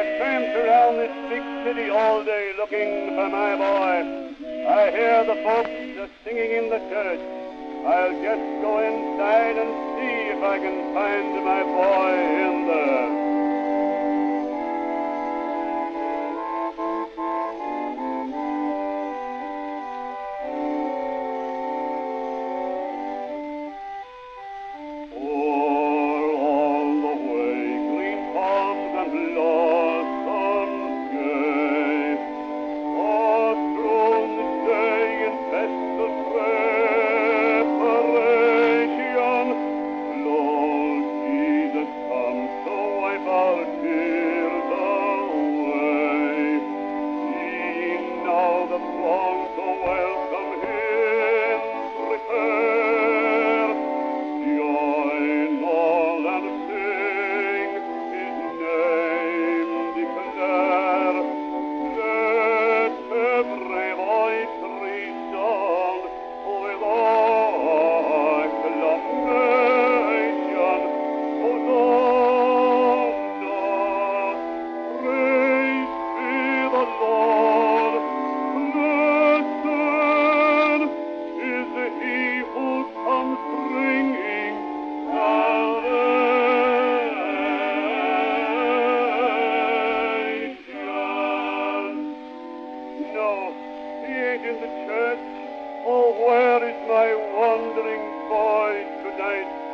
I tramped around this big city all day looking for my boy. I hear the folks are singing in the church. I'll just go inside and see if I can find my boy in where is my wandering boy tonight?